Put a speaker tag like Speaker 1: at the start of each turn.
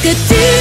Speaker 1: Good deal.